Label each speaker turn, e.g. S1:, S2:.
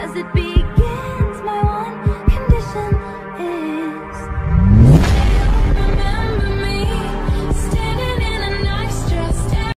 S1: as it be.